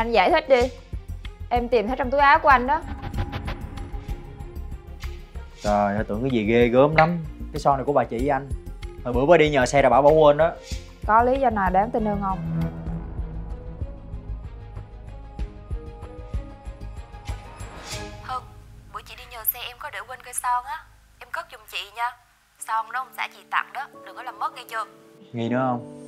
Anh giải thích đi. Em tìm thấy trong túi áo của anh đó. Trời ơi tưởng cái gì ghê gớm lắm. Cái son này của bà chị với anh. Hồi bữa bà đi nhờ xe ra bảo bảo quên đó. Có lý do nào đáng tin hơn không? Hưng, bữa chị đi nhờ xe em có để quên cây son á. Em cất giùm chị nha. Son đó ông xã chị tặng đó, đừng có làm mất nghe chưa? Nghi nữa không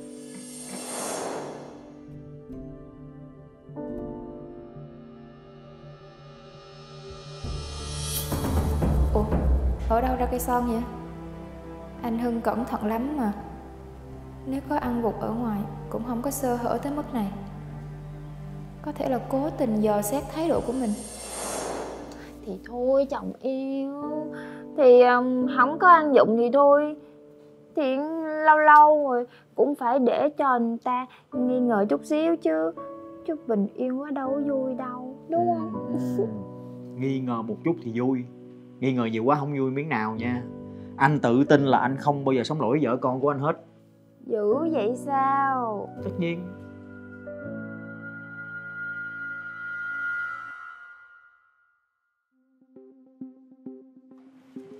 Ở đâu ra cây son vậy? Anh Hưng cẩn thận lắm mà. Nếu có ăn vụt ở ngoài Cũng không có sơ hở tới mức này. Có thể là cố tình dò xét thái độ của mình. Thì thôi chồng yêu. Thì um, không có ăn dụng thì thôi. Thì lâu lâu rồi cũng phải để cho người ta nghi ngờ chút xíu chứ. Chứ bình yên quá đâu có vui đâu đúng không? Ừ. Nghi ngờ một chút thì vui Nghi ngờ nhiều quá không vui miếng nào nha. Anh tự tin là anh không bao giờ sống lỗi với vợ con của anh hết. Dữ vậy sao? Tất nhiên.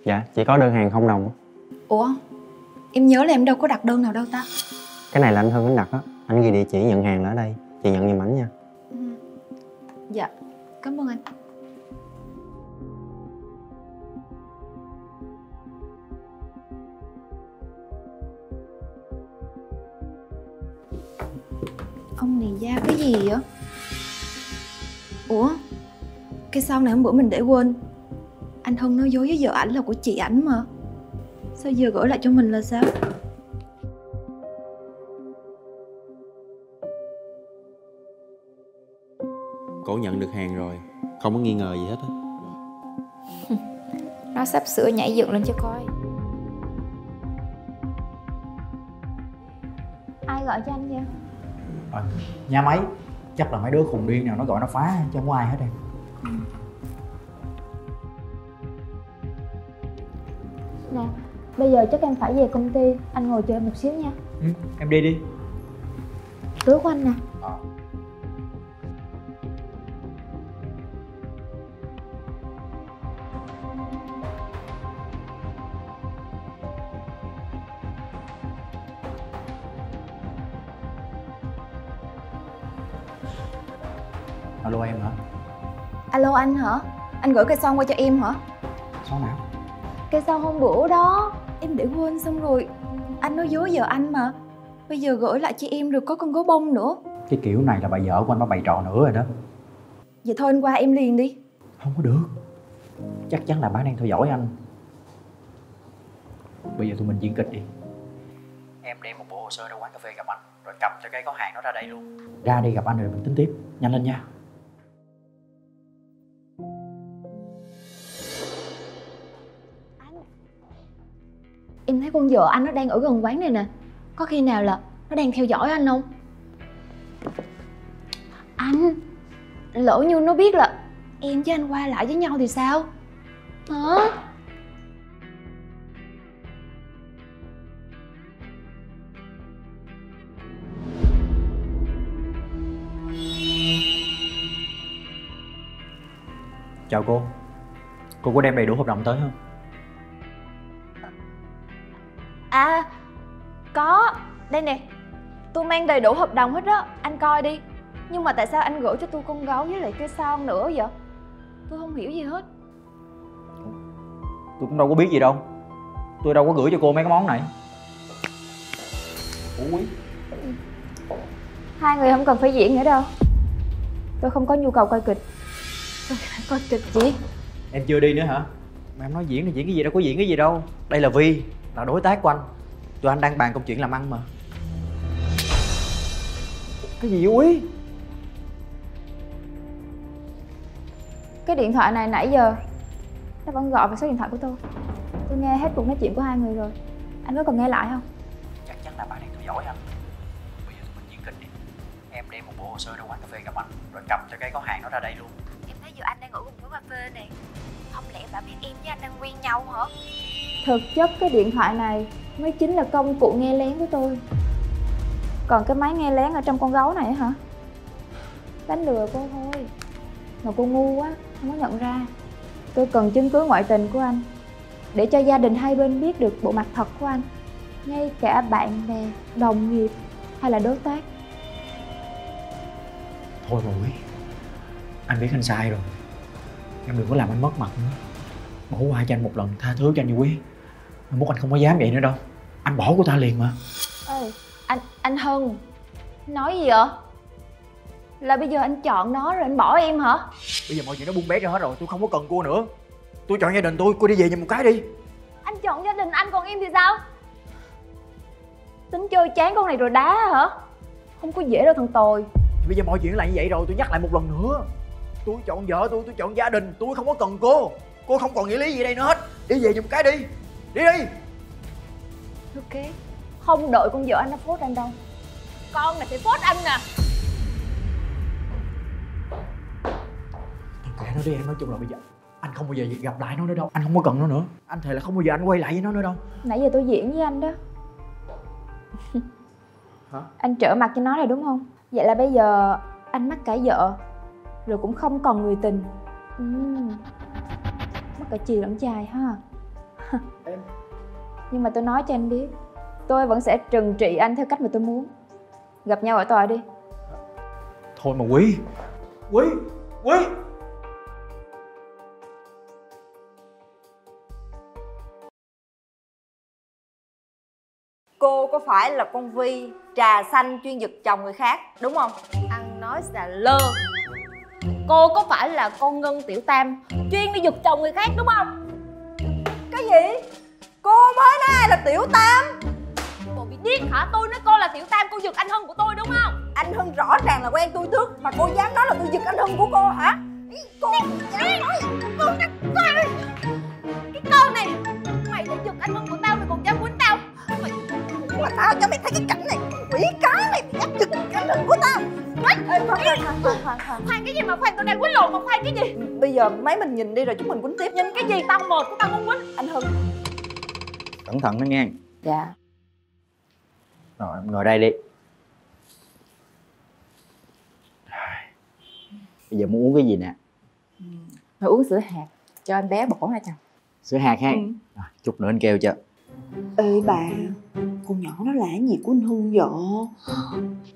Dạ, chị có đơn hàng không đồng? Ủa, em nhớ là em đâu có đặt đơn nào đâu ta. Cái này là anh Hưng anh đặt á. Anh ghi địa chỉ nhận hàng là ở đây. Chị nhận giùm ảnh nha. Ừ. Dạ, cảm ơn anh Ông này giao cái gì vậy? Ủa? Cái son này hôm bữa mình để quên Anh Hân nói dối với vợ ảnh là của chị ảnh mà Sao giờ gửi lại cho mình là sao? Cổ nhận được hàng rồi Không có nghi ngờ gì hết á Nó sắp sửa nhảy dựng lên cho coi ai gọi cho anh vậy Ờ, Nhà máy Chắc là mấy đứa khùng điên nào nó gọi nó phá Chứ không có ai hết em nè bây giờ chắc em phải về công ty anh ngồi chờ em một xíu nha. Ừ, Em đi đi. Túi của anh nè Alo em hả? Alo anh hả? Anh gửi cây son qua cho em hả? Sao nào? Cái sao hôm bữa đó. Em để quên xong rồi. Anh nói dối vợ anh mà. Bây giờ gửi lại cho em được có con gấu bông nữa. Cái kiểu này là bà vợ của anh nó bày trò nữa rồi đó. Vậy thôi anh qua em liền đi. Không có được. Chắc chắn là bà đang theo dõi anh. Bây giờ tụi mình diễn kịch đi. Em đem một bộ hồ sơ ra quán cà phê gặp anh Rồi cầm cho cái có hàng nó ra đây luôn. Ra đi gặp anh rồi mình tính tiếp. Nhanh lên nha Em thấy con vợ anh nó đang ở gần quán này nè Có khi nào là nó đang theo dõi anh không? Anh, Lỡ như nó biết là Em với anh qua lại với nhau thì sao? Hả? Chào cô Cô có đem đầy đủ hợp đồng tới không? Đây nè tôi mang đầy đủ hợp đồng hết đó anh coi đi. Nhưng mà tại sao anh gửi cho tôi con gấu với lại cái son nữa vậy? Tôi không hiểu gì hết. Tôi cũng đâu có biết gì đâu. Tôi đâu có gửi cho cô mấy cái món này. Ủa? Quý hai người không cần phải diễn nữa đâu. Tôi không có nhu cầu coi kịch. Tôi phải coi kịch gì Em chưa đi nữa hả? Mà em nói diễn thì diễn cái gì đâu có diễn cái gì đâu. Đây là Vi, là đối tác của anh. Tụi anh đang bàn công chuyện làm ăn mà Cái gì quý? cái điện thoại này nãy giờ nó vẫn gọi vào số điện thoại của tôi. Tôi nghe hết cuộc nói chuyện của hai người rồi. Anh có cần nghe lại không? Chắc chắn là bà đang theo dõi anh Bây giờ tụi mình diễn kịch đi. Em đem một bộ hồ sơ ra quán cà phê gặp anh Rồi cầm cho cái có hàng nó ra đây luôn. Em thấy vợ anh đang ở cùng quán cà phê này. Không lẽ bà biết em với anh đang quen nhau hả? thực chất cái điện thoại này mới chính là công cụ nghe lén của tôi còn cái máy nghe lén ở trong con gấu này á hả? Đánh lừa cô thôi. Mà cô ngu quá, không có nhận ra. Tôi cần chứng cứ ngoại tình của anh Để cho gia đình hai bên biết được bộ mặt thật của anh. Ngay cả bạn bè, đồng nghiệp hay là đối tác. Thôi mà quý Anh biết anh sai rồi. Em đừng có làm anh mất mặt nữa. Bỏ qua cho anh một lần tha thứ cho anh nha quý. Mốt anh không có dám vậy nữa đâu. Anh bỏ cô ta liền mà. Ê, anh, Hân. Nói gì vậy? Là bây giờ anh chọn nó rồi anh bỏ em hả? Bây giờ mọi chuyện nó buông bé ra hết rồi Tôi không có cần cô nữa. Tôi chọn gia đình tôi Cô đi về nhà một cái đi. Anh chọn gia đình anh còn em thì sao? Tính chơi chán con này rồi đá hả? Không có dễ đâu thằng Tồi. Thì bây giờ mọi chuyện lại như vậy rồi Tôi nhắc lại một lần nữa. Tôi chọn vợ tôi Tôi chọn gia đình Tôi không có cần cô. Cô không còn nghĩa lý gì đây nữa hết. Đi về một cái đi. Đi đi. Ok Không đợi con vợ anh nó phốt anh đâu. Con này sẽ phốt anh nè. Thôi kệ nó đi em nói chung là bây giờ Anh không bao giờ gặp lại nó nữa đâu. Anh không có cần nó nữa. Anh thề là không bao giờ anh quay lại với nó nữa đâu. Nãy giờ tôi diễn với anh đó. Hả? Anh trở mặt cho nó rồi đúng không? Vậy là bây giờ anh mắc cả vợ Rồi cũng không còn người tình. Ừm, Mắc cả chì lẫn chài ha. Em- Nhưng mà tôi nói cho anh biết Tôi vẫn sẽ trừng trị anh theo cách mà tôi muốn Gặp nhau ở tòa đi Thôi mà quý Quý Quý Cô có phải là con Vi trà xanh chuyên giật chồng người khác đúng không? Ăn nói xà lơ Cô có phải là con Ngân Tiểu Tam Chuyên đi giật chồng người khác đúng không? Cái gì? Cô mới nói ai là Tiểu Tam? Cô điếc hả? Tôi nói cô là Tiểu Tam Cô giật anh Hân của tôi đúng không? Anh Hưng rõ ràng là quen tôi trước mà cô dám nói là tôi giật anh Hưng của cô hả? Ý, Cô dám nói này Cái con này Mày đã giật anh Hân của tao Mày còn dám quýnh tao. Mày mà tao cho mày thấy cái cảnh này quỷ cá này mày dám giật anh Hưng của tao. Khoan, khoan, khoan, khoan, khoan, cái gì mà khoan? Tao đang quýnh lộn mà khoan cái gì? Bây giờ mấy mình nhìn đi rồi chúng mình quýnh tiếp. Nhìn cái gì? Tao một của tao muốn quýnh. Anh Hưng. Cẩn thận đó nghe. Dạ Rồi em ngồi đây đi. Bây giờ muốn uống cái gì nè? Rồi uống sữa hạt Cho anh bé bổ hả chồng. Sữa hạt ha. Ừ. Rồi, Chút nữa anh kêu cho. Ê bà, con nhỏ nó là gì của anh Hưng vậy?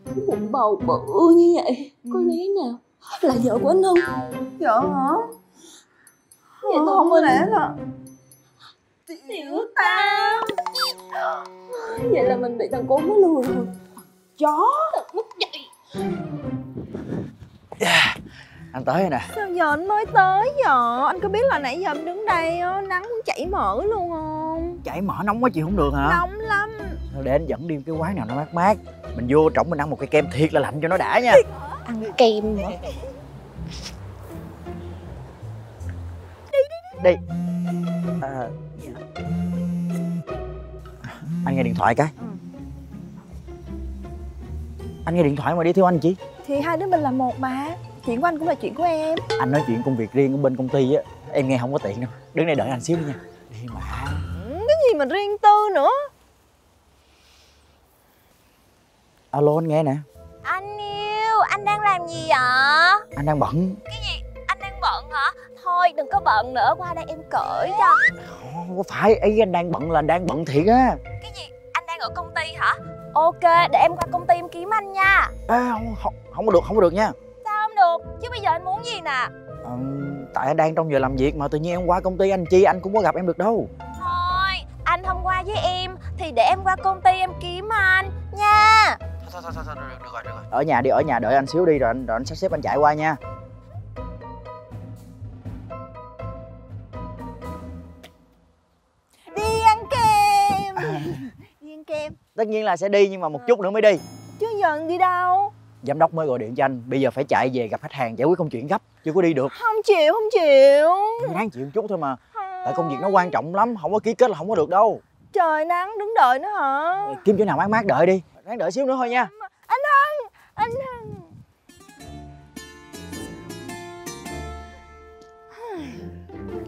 Cái bụng bầu bự như vậy, có lý nào? Là vợ của anh Hưng? Vợ hả? Vậy Ờ, tôi không mình lẽ là Tiểu Tam Vậy là mình bị thằng cố nó lừa. Rồi Chó. Mất dậy Anh tới rồi nè. Sao giờ anh mới tới giờ? Anh có biết là nãy giờ em đứng đây á, nắng muốn chảy mỡ luôn không? Chảy mỡ nóng quá chị không được hả? Nóng lắm. Thôi để anh dẫn đi cái quán nào nó mát mát. Mình vô trỏng mình ăn một cái kem thiệt là lạnh cho nó đã nha. Ăn kem hả? Đi. à, Anh nghe điện thoại cái. Anh nghe điện thoại mà đi theo anh chị. Thì hai đứa mình là một mà. Chuyện của anh cũng là chuyện của em. Anh nói chuyện công việc riêng ở bên công ty á Em nghe không có tiện đâu. Đứng đây đợi anh xíu đi nha. Đi mà. Cái gì mà riêng tư nữa? Alo anh nghe nè. Anh yêu Anh đang làm gì vậy? Anh đang bận. Cái gì? Anh đang bận hả? Thôi đừng có bận nữa. Qua đây em cởi cho. Không có phải. Ý anh đang bận là đang bận thiệt á. Cái gì ở công ty hả? Ok để em qua công ty em kiếm anh nha. À, không, không, không có được không có được nha. Sao không được? Chứ bây giờ anh muốn gì nè? Ờ, Tại anh đang trong giờ làm việc mà tự nhiên em qua công ty anh chi anh cũng có gặp em được đâu. Thôi Anh không qua với em Thì để em qua công ty em kiếm anh Nha. Thôi, thôi, thôi, thôi, được, được rồi, được rồi. Ở nhà đi, ở nhà đợi anh xíu đi rồi anh, rồi anh sắp xếp anh chạy qua nha Tất nhiên là sẽ đi nhưng mà một chút nữa mới đi. Chứ giờ đi đâu. Giám đốc mới gọi điện cho anh Bây giờ phải chạy về gặp khách hàng giải quyết công chuyện gấp Chưa có đi được. Không chịu không chịu. Ráng chịu một chút thôi mà. Tại công việc nó quan trọng lắm Không có ký kết là không có được đâu. Trời nắng đứng đợi nữa hả? Kiếm chỗ nào mát mát đợi đi. Ráng đợi xíu nữa thôi nha. Anh Hân Anh Hân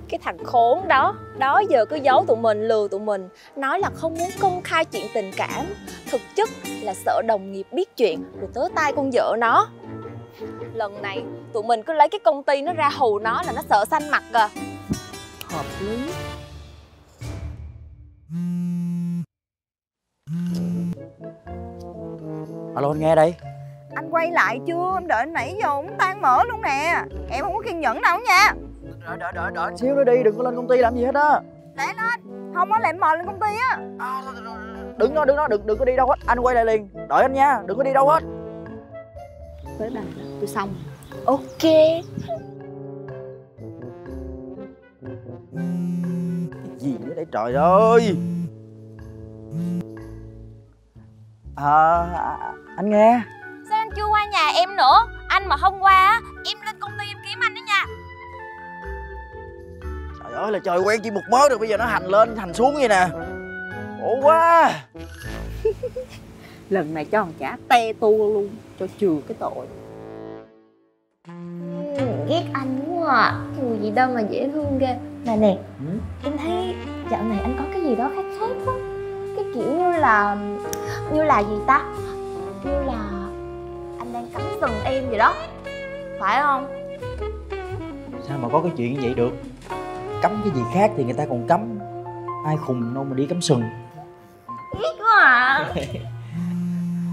Cái thằng khốn đó. Đó giờ cứ giấu tụi mình lừa tụi mình. Nói là không muốn công khai chuyện tình cảm. Thực chất là sợ đồng nghiệp biết chuyện Rồi tới tay con vợ nó. Lần này tụi mình cứ lấy cái công ty nó ra hù nó là nó sợ xanh mặt à. Hợp lý. Alo anh nghe đây. Anh quay lại chưa? Em đợi anh nãy giờ cũng tan mở luôn nè. Em không có kiên nhẫn đâu nha đợi đợi đợi đợi xíu nữa đi đừng có lên công ty làm gì hết á. Để lên Không có lẹm mò lên công ty á. À, đứng đó đứng đó đừng đừng có đi đâu hết. Anh quay lại liền. Đợi anh nha đừng có đi đâu hết. Với bà tôi xong. Ok. Gì nữa đây? Trời ơi. À, à, anh nghe. Sao anh chưa qua nhà em nữa? Anh mà không qua á em lên công ty ơi là trời quen chỉ một mớ được bây giờ nó hành lên hành xuống vậy nè. Khổ quá. Lần này cho thằng chả te tua luôn cho chừa cái tội. Ừ, ghét anh quá à Người gì đâu mà dễ thương ghê. Mà nè Ừ? Em thấy dạo này anh có cái gì đó khác khác á. Cái kiểu như là Như là gì ta? Như là Anh đang cắm sừng em vậy đó. Phải không? Sao mà có cái chuyện như vậy được cấm cái gì khác thì người ta còn cấm ai khùng đâu mà đi cắm sừng. Ghét quá à.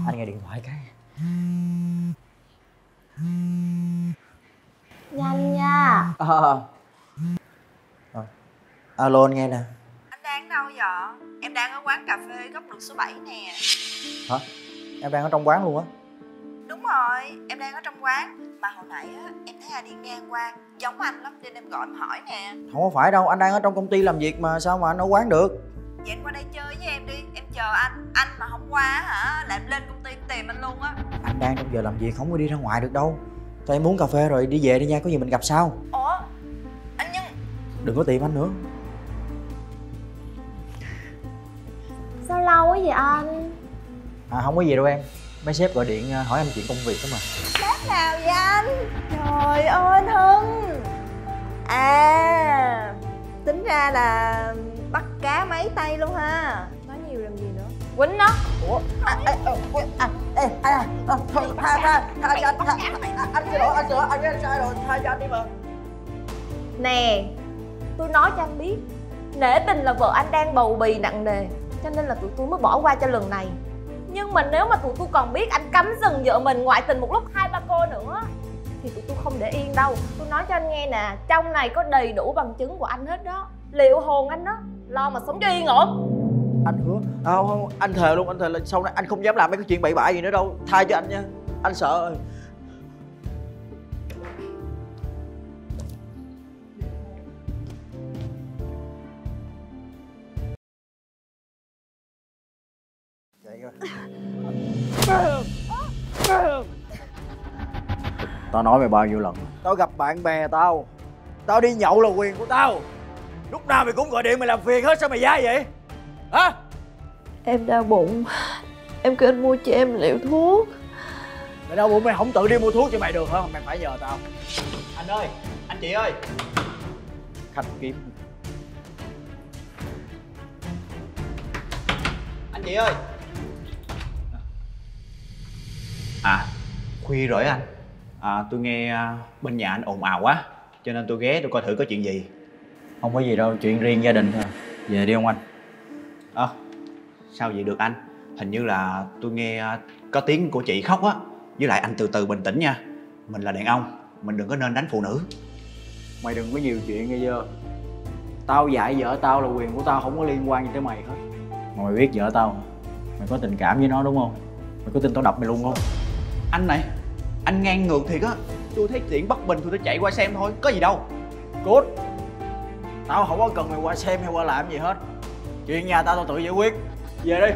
Anh nghe điện thoại cái. Nhanh nha. À. à. alo anh nghe nè. Anh đang đâu vậy? Em đang ở quán cà phê góc đường số 7 nè. Em đang ở trong quán luôn á Đúng rồi, em đang ở trong quán. Mà hồi nãy á, em thấy ai đi ngang qua Giống anh lắm nên em gọi em hỏi nè. Không có phải đâu anh đang ở trong công ty làm việc mà sao mà anh ở quán được? Vậy anh qua đây chơi với em đi Em chờ anh. Anh mà không qua á hả Là em lên công ty tìm anh luôn á. Anh đang trong giờ làm việc không có đi ra ngoài được đâu. Thôi em muốn cà phê rồi đi về đi nha có gì mình gặp sau. Ủa Anh nhưng đừng có tìm anh nữa. Sao lâu quá vậy anh? À không có gì đâu em mấy sếp gọi điện à, hỏi anh chuyện công việc đó mà. Nào vậy anh? Trời ơi anh Hưng. À Tính ra là bắt cá mấy tay luôn ha. Nói nhiều làm gì nữa? Quýnh nó. Ủa? À, à, à, à, ê, à, à, thôi, tha tha tha cho anh tha, à, anh xin lỗi anh sửa anh biết anh sai rồi tha cho anh đi mà. Nè Tôi nói cho anh biết Nể tình là vợ anh đang bầu bì nặng nề Cho nên là tụi tôi mới bỏ qua cho lần này nhưng mà nếu mà tụi tôi còn biết anh cấm dừng vợ mình ngoại tình một lúc hai ba cô nữa Thì tụi tôi không để yên đâu. Tôi nói cho anh nghe nè Trong này có đầy đủ bằng chứng của anh hết đó. Liệu hồn anh đó Lo mà sống cho yên ổn. Anh hứa à, không, không anh thề luôn anh thề là sau này anh không dám làm mấy cái chuyện bậy bạ gì nữa đâu. Tha cho anh nha. Anh sợ Vậy tao nói mày bao nhiêu lần? Tao gặp bạn bè tao. Tao đi nhậu là quyền của tao. Lúc nào mày cũng gọi điện mày làm phiền hết sao mày dai vậy? Hả? Em đau bụng. Em kêu anh mua cho em liệu thuốc. Mày đau bụng mày không tự đi mua thuốc cho mày được hả? Mày phải nhờ tao. Anh ơi anh chị ơi. Khách kiếm. Anh chị ơi. À khuya rồi anh à, tôi nghe à, bên nhà anh ồn ào quá cho nên tôi ghé tôi coi thử có chuyện gì. Không có gì đâu chuyện riêng gia đình thôi. Về đi ông anh. Ờ sao vậy được anh? Hình như là tôi nghe à, có tiếng của chị khóc á với lại anh từ từ bình tĩnh nha. Mình là đàn ông mình đừng có nên đánh phụ nữ. Mày đừng có nhiều chuyện nghe chưa? Tao dạy vợ tao là quyền của tao không có liên quan gì tới mày hết. Mà mày biết vợ tao mày có tình cảm với nó đúng không? Mày có tin tao đập mày luôn không? Anh này anh ngang ngược thiệt á. Tôi thấy chuyện bất bình tôi tôi chạy qua xem thôi có gì đâu. Cút tao không có cần mày qua xem hay qua làm gì hết. Chuyện nhà tao tao tự giải quyết. Về đi.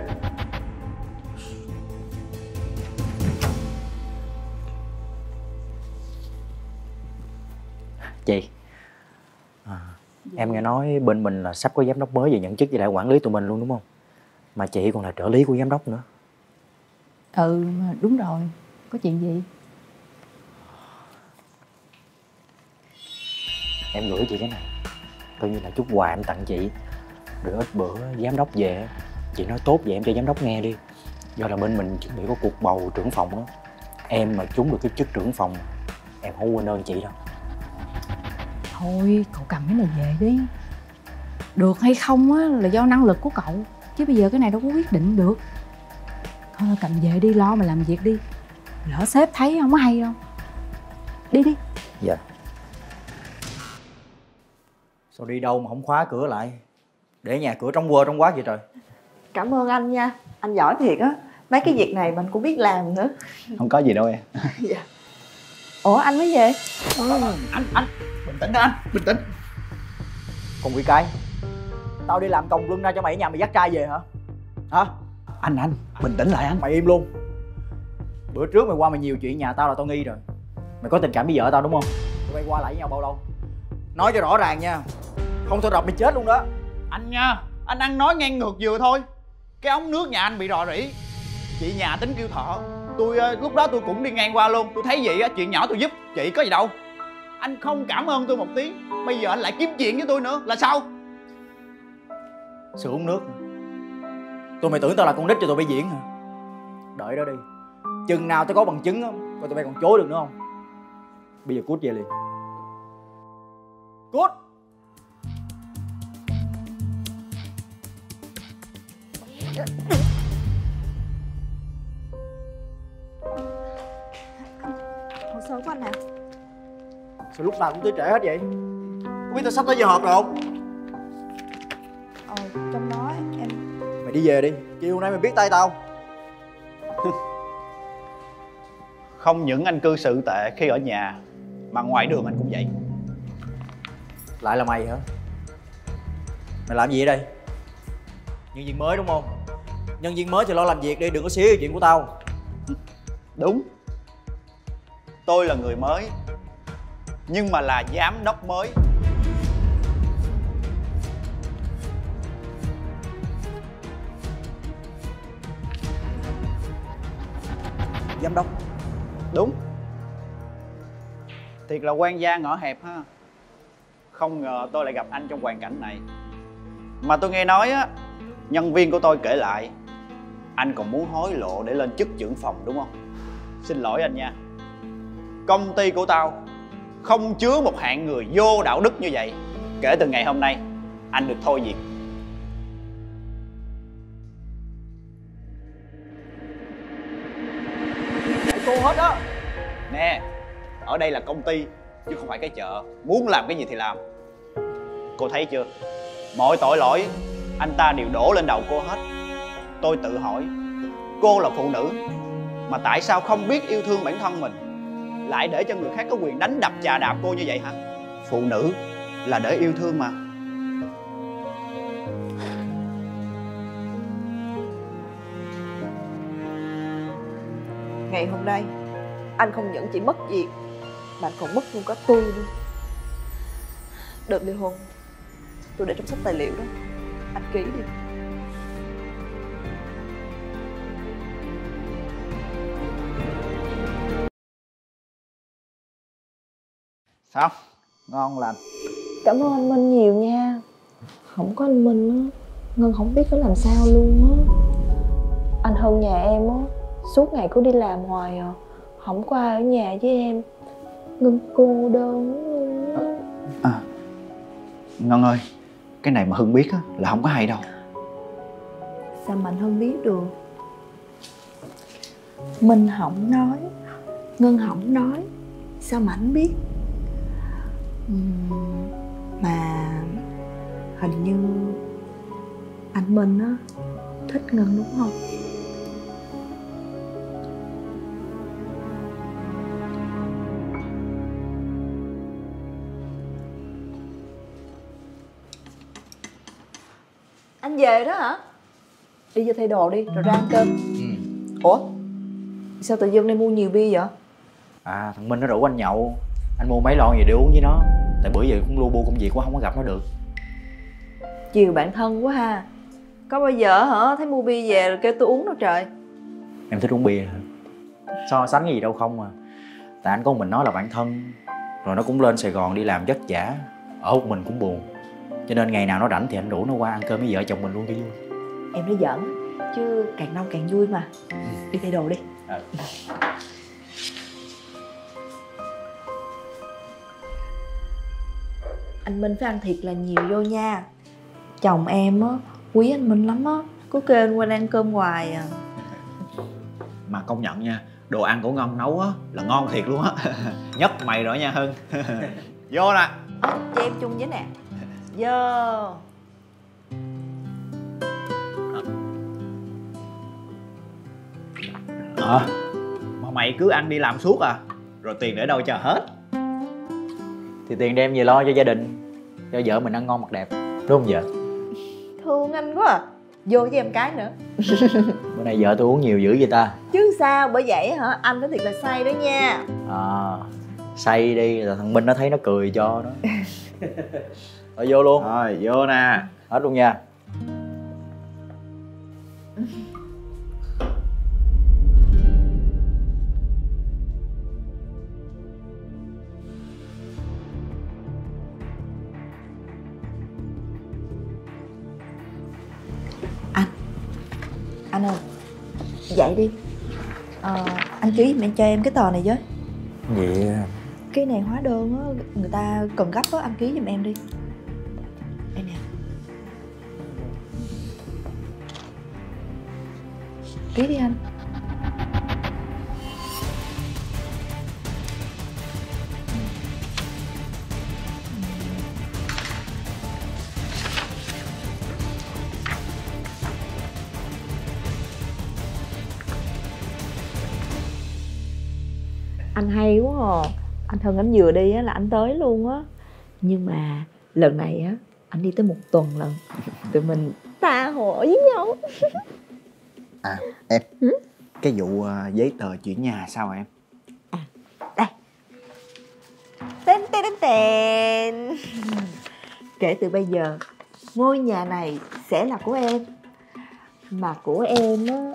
Chị. À, em nghe nói bên mình là sắp có giám đốc mới về nhận chức với lại quản lý tụi mình luôn đúng không? Mà chị còn là trợ lý của giám đốc nữa. Ừ đúng rồi. Có chuyện gì em gửi chị cái này. Coi như là chút quà em tặng chị. Rồi ít bữa giám đốc về chị nói tốt vậy em cho giám đốc nghe đi. Do là bên mình chuẩn bị có cuộc bầu trưởng phòng á. Em mà trúng được cái chức trưởng phòng em không quên ơn chị đâu. Thôi cậu cầm cái này về đi. Được hay không á là do năng lực của cậu. Chứ bây giờ cái này đâu có quyết định được. Thôi cầm về đi lo mà làm việc đi. Lỡ sếp thấy không có hay đâu Đi đi. Dạ sao đi đâu mà không khóa cửa lại? Để nhà cửa trong quơ trong quá vậy trời. Cảm ơn anh nha. Anh giỏi thiệt á. Mấy cái việc này mình cũng biết làm nữa. Không có gì đâu em. Ủa anh mới về? Anh anh. Bình tĩnh đã anh bình tĩnh. Còn quỷ cái tao đi làm công lưng ra cho mày ở nhà mày dắt trai về hả? Hả? Anh anh bình tĩnh lại anh. Mày im luôn. Bữa trước mày qua mày nhiều chuyện nhà tao là tao nghi rồi. Mày có tình cảm với vợ tao đúng không? Tụi bay qua lại với nhau bao lâu nói cho rõ ràng nha. Không thôi đập mày chết luôn đó. Anh nha anh ăn nói ngang ngược vừa thôi. Cái ống nước nhà anh bị rò rỉ. Chị nhà tính kêu thợ tôi ờ, lúc đó tôi cũng đi ngang qua luôn. Tôi thấy vậy á chuyện nhỏ tôi giúp. Chị có gì đâu. Anh không cảm ơn tôi một tiếng. Bây giờ anh lại kiếm chuyện với tôi nữa. Là sao? Sự uống nước. Tôi mày tưởng tao là con nít cho tụi bay diễn hả? Đợi đó đi. Chừng nào tao có bằng chứng á coi tụi bay còn chối được nữa không? Bây giờ cút về liền cút Hồ sơ của anh nè sao lúc nào cũng tới trễ hết vậy? Có biết tao sắp tới giờ họp rồi không? Ờ trong đó em mày đi về đi chiều nay mày biết tay tao. Không những anh cư xử tệ khi ở nhà mà ngoài đường anh cũng vậy lại là mày hả? Mày làm gì ở đây? Nhân viên mới đúng không? Nhân viên mới thì lo làm việc đi đừng có xía chuyện của tao. Đúng. Tôi là người mới nhưng mà là giám đốc mới. Giám đốc. Đúng. Thiệt là quan gia ngõ hẹp ha không ngờ tôi lại gặp anh trong hoàn cảnh này. Mà tôi nghe nói á nhân viên của tôi kể lại anh còn muốn hối lộ để lên chức trưởng phòng đúng không? Xin lỗi anh nha. Công ty của tao không chứa một hạng người vô đạo đức như vậy. Kể từ ngày hôm nay anh được thôi việc. Cô hết á. Nè ở đây là công ty chứ không phải cái chợ. Muốn làm cái gì thì làm cô thấy chưa? Mọi tội lỗi, anh ta đều đổ lên đầu cô hết. Tôi tự hỏi, cô là phụ nữ mà tại sao không biết yêu thương bản thân mình? Lại để cho người khác có quyền đánh đập, chà đạp cô như vậy hả? Phụ nữ là để yêu thương mà. Ngày hôm nay, Anh không những chỉ mất việc, Mà còn mất luôn cả tôi luôn. Đợt ly hôn Tôi để trong sách tài liệu đó. Anh ký đi. Sao? Ngon lành. Cảm ơn anh Minh nhiều nha. Không có anh Minh á Ngân không biết phải làm sao luôn á. Anh Hân nhà em á Suốt ngày cứ đi làm hoài à. Không có ai ở nhà với em. Ngân cô đơn luôn á à ngân ơi cái này mà hưng biết á, là không có hay đâu. Sao mình hưng biết được? Mình không nói, Ngân không nói, Sao mà anh biết? Mà Hình như Anh Minh á, Thích Ngân đúng không? Về đó hả? Đi vô thay đồ đi rồi ra ăn cơm. Ừ. Ủa? Sao tự dưng đây mua nhiều bia vậy? À thằng minh nó rủ anh nhậu. Anh mua mấy lon gì để uống với nó. Tại bữa giờ cũng lu bu công việc quá không có gặp nó được. Chiều bạn thân quá ha. Có bao giờ hả? Thấy mua bia về rồi kêu tôi uống đâu trời. Em thích uống bia. Hả so sánh gì đâu không à. Tại anh có mình nó là bạn thân. Rồi nó cũng lên sài gòn đi làm vất vả. Ở một mình cũng buồn cho nên ngày nào nó rảnh thì anh rủ nó qua ăn cơm với vợ chồng mình luôn cho vui. Em nói giỡn Chứ càng đông càng vui mà. Đi thay đồ đi. Anh Minh phải ăn thiệt là nhiều vô nha. Chồng em á, quý anh Minh lắm á. Cứ kêu anh qua ăn cơm hoài à. Mà công nhận nha Đồ ăn của ngon nấu á là ngon thiệt luôn á. Nhất mày rồi nha Hưng. Vô nè. Ơ, cho em chung với nè Vô Ờ Mà mày cứ ăn đi làm suốt à? Rồi tiền để đâu cho hết? Thì tiền đem về lo cho gia đình Cho vợ mình ăn ngon mặc đẹp Đúng không vợ? Thương anh quá à. Vô với em cái nữa. Bữa nay vợ tôi uống nhiều dữ vậy ta? Chứ sao bởi vậy hả? Anh nói thiệt là say đó nha. À Say đi rồi thằng Minh nó thấy nó cười cho nó Rồi vô luôn. Rồi vô nè. Hết luôn nha. Anh. Ơi Dậy đi. Ờ, anh ký giùm em cho em cái tờ này với. Vậy Cái này hóa đơn á, người ta cần gấp á, anh ký giùm em đi đây nè. Ký đi anh. Anh hay quá à. Anh thân anh vừa đi á là anh tới luôn á. Nhưng mà lần này á anh đi tới một tuần lần Tụi mình tha hồ với nhau. À em Ừ? Cái vụ ờ, giấy tờ chuyển nhà sao em? Tên tên tên tên. Kể từ bây giờ Ngôi nhà này sẽ là của em Mà của em á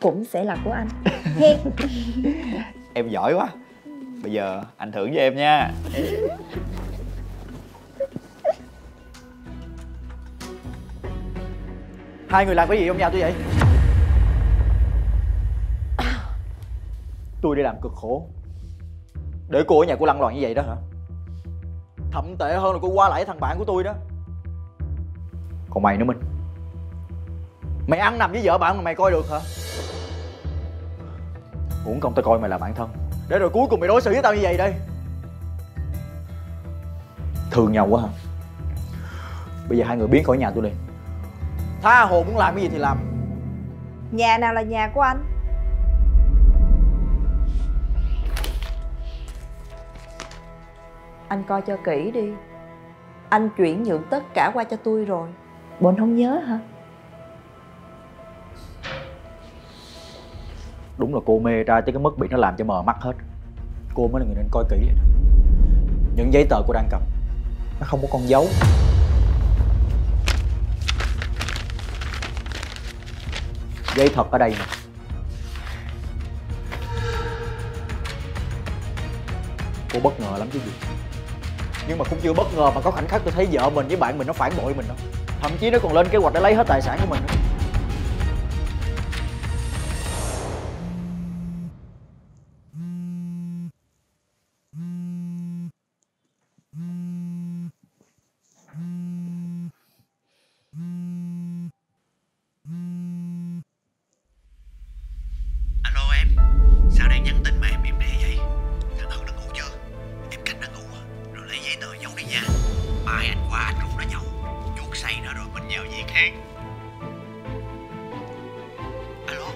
Cũng sẽ là của anh. Em giỏi quá. Bây giờ anh thưởng cho em nha Hai người làm cái gì trong nhà tôi vậy? Tôi đi làm cực khổ. Để cô ở nhà cô lăn loạn như vậy đó hả? Thậm tệ hơn là cô qua lại với thằng bạn của tôi đó. Còn mày nữa Minh. Mày ăn nằm với vợ bạn mà mày coi được hả? Uổng công tao coi mày là bạn thân. Để rồi cuối cùng mày đối xử với tao như vậy đây. Thương nhau quá hả Bây giờ hai người biến khỏi nhà tôi đi. Tha hồ muốn làm cái gì thì làm. Nhà nào là nhà của anh? Anh coi cho kỹ đi. Anh chuyển nhượng tất cả qua cho tôi rồi. Bộ anh không nhớ hả? Đúng là cô mê trai tới cái mức bị nó làm cho mờ mắt hết. Cô mới là người nên coi kỹ lại đó. Những giấy tờ cô đang cầm Nó không có con dấu dây thật ở đây nè. Cô bất ngờ lắm chứ gì. Nhưng mà cũng chưa bất ngờ mà có khoảnh khắc tôi thấy vợ mình với bạn mình nó phản bội mình đâu. Thậm chí nó còn lên kế hoạch để lấy hết tài sản của mình nữa. Mai anh qua anh rủ nó nhậu Chuột say nó rồi mình vào việc hen. Alo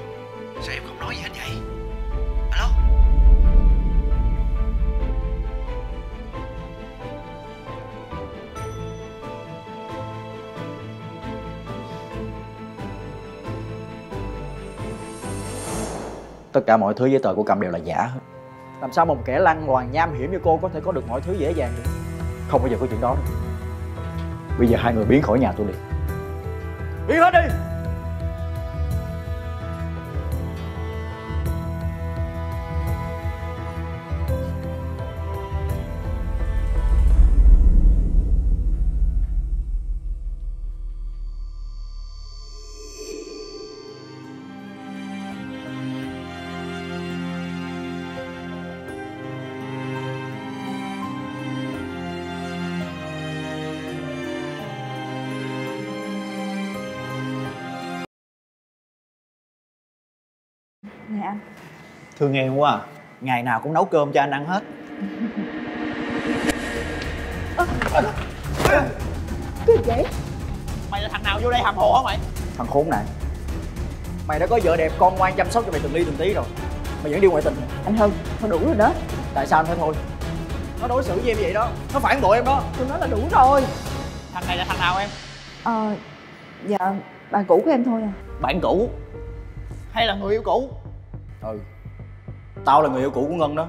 Sao em không nói gì hết vậy? Alo? Tất cả mọi thứ giấy tờ cô cầm đều là giả hết. Làm sao mà một kẻ lăng loàn nham hiểm như cô có thể có được mọi thứ dễ dàng được? Không bao giờ có chuyện đó đâu Bây giờ hai người biến khỏi nhà tôi liền. Biến hết đi. Nè anh Thương em quá à. Ngày nào cũng nấu cơm cho anh ăn hết. Cái vậy? Mày là thằng nào vô đây hàm hồ hả mày? Thằng khốn nạn Mày đã có vợ đẹp con ngoan chăm sóc cho mày từng ly từng tí rồi. Mày vẫn đi ngoại tình Anh Hưng Thôi đủ rồi đó. Tại sao anh phải thôi? Nó đối xử với em vậy đó. Nó phản bội em đó. Tôi nói là đủ rồi. Thằng này là thằng nào em? Ờ Dạ Bạn cũ của em thôi à. Bạn cũ. Hay là người yêu cũ Ừ. Tao là người yêu cũ của Ngân đó.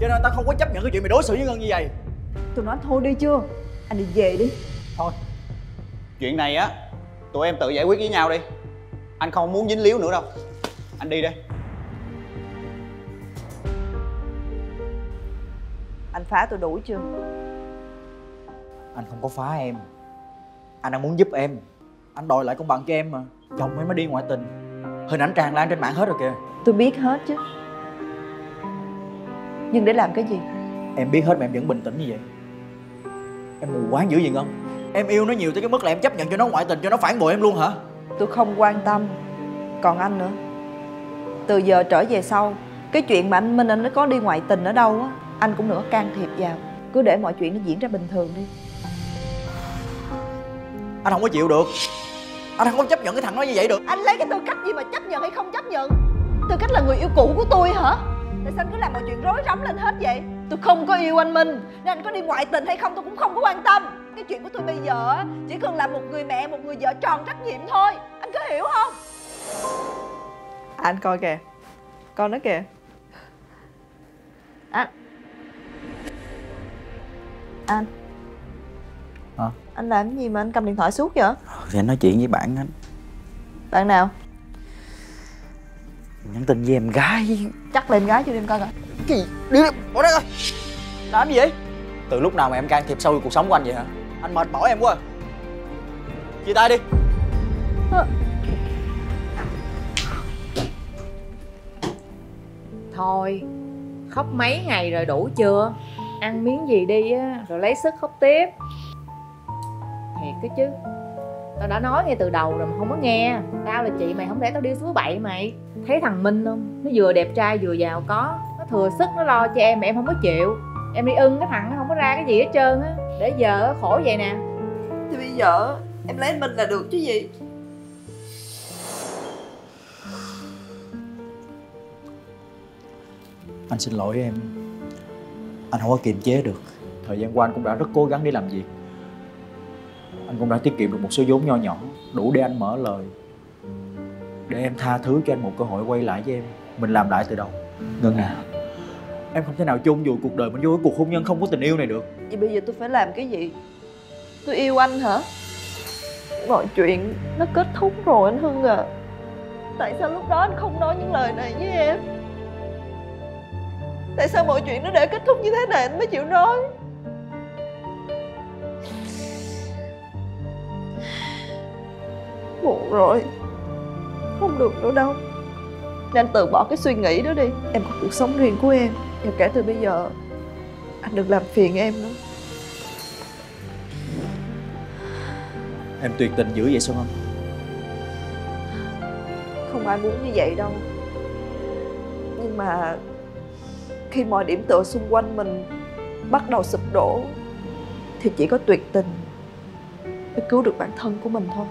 Cho nên tao không có chấp nhận cái chuyện mày đối xử với Ngân như vậy. Tôi nói thôi đi chưa? Anh đi về đi. Thôi. Chuyện này á Tụi em tự giải quyết với nhau đi. Anh không muốn dính líu nữa đâu. Anh đi đây Anh phá tôi đủ chưa? Anh không có phá em. Anh đang muốn giúp em. Anh đòi lại công bằng cho em mà. Chồng em mới đi ngoại tình. Hình ảnh tràn lan trên mạng hết rồi kìa Tôi biết hết chứ. Nhưng để làm cái gì? Em biết hết mà em vẫn bình tĩnh như vậy. Em mù quáng dữ gì Ngân. Em yêu nó nhiều tới cái mức là em chấp nhận cho nó ngoại tình Cho nó phản bội em luôn hả? Tôi không quan tâm. Còn anh nữa. Từ giờ trở về sau Cái chuyện mà anh Minh anh nó có đi ngoại tình ở đâu á Anh cũng nữa can thiệp vào. Cứ để mọi chuyện nó diễn ra bình thường đi. Anh không có chịu được. Anh không có chấp nhận cái thằng đó như vậy được. Anh lấy cái tư cách gì mà chấp nhận hay không chấp nhận Tư cách là người yêu cũ của tôi hả? Tại sao anh cứ làm mọi chuyện rối rắm lên hết vậy? Tôi không có yêu anh Minh. Nên anh có đi ngoại tình hay không tôi cũng không có quan tâm. Cái chuyện của tôi bây giờ á, chỉ cần là một người mẹ Một người vợ tròn trách nhiệm thôi. Anh có hiểu không? Anh coi kìa. Con nó kìa. Anh. Anh. Hả? Anh làm cái gì mà anh cầm điện thoại suốt vậy? Thì anh nói chuyện với bạn anh. Bạn nào Nhắn tin với em gái. Chắc là em gái cho em coi coi Cái gì? Đi đi Bỏ đây coi Làm gì vậy? Từ lúc nào mà em can thiệp sâu vào cuộc sống của anh vậy hả? Anh mệt mỏi em quá Chia tay đi. Thôi Khóc mấy ngày rồi đủ chưa? Ăn miếng gì đi á Rồi lấy sức khóc tiếp. Thiệt cái chứ. Tao đã nói ngay từ đầu rồi mà không có nghe. Tao là chị mày không để tao đi suối bậy mày Thấy thằng Minh không? Nó vừa đẹp trai vừa giàu có. Nó thừa sức nó lo cho em mà em không có chịu. Em đi ưng cái thằng nó không có ra cái gì hết trơn á. Để giờ khổ vậy nè. Thì bây giờ em lấy mình là được chứ gì? Anh xin lỗi em. Anh không có kiềm chế được. Thời gian qua anh cũng đã rất cố gắng để làm việc. Anh cũng đã tiết kiệm được một số vốn nho nhỏ Đủ để anh mở lời để em tha thứ cho anh một cơ hội quay lại với em. Mình làm lại từ đầu. Ngân à Em không thể nào chôn vùi cuộc đời mình vô cái cuộc hôn nhân không có tình yêu này được. Vậy bây giờ tôi phải làm cái gì? Tôi yêu anh hả? Mọi chuyện nó kết thúc rồi anh Hưng à. Tại sao lúc đó anh không nói những lời này với em? Tại sao mọi chuyện nó để kết thúc như thế này anh mới chịu nói? Muộn rồi. Không được nữa đâu. Nên anh từ bỏ cái suy nghĩ đó đi. Em có cuộc sống riêng của em Và kể từ bây giờ Anh đừng làm phiền em nữa. Em tuyệt tình dữ vậy sao không? Không ai muốn như vậy đâu. Nhưng mà khi mọi điểm tựa xung quanh mình bắt đầu sụp đổ thì chỉ có tuyệt tình mới cứu được bản thân của mình thôi